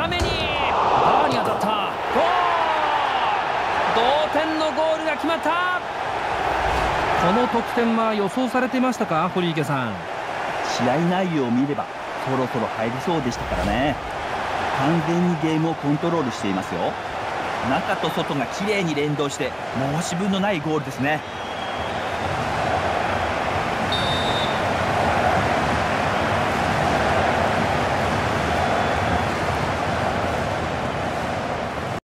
高めに。バーに当たった。ゴー同点のゴールが決まった。この得点は予想されていましたか堀池さん？試合内容を見ればそろそろ入りそうでしたからね。完全にゲームをコントロールしていますよ。中と外が綺麗に連動して申し分のないゴールですね。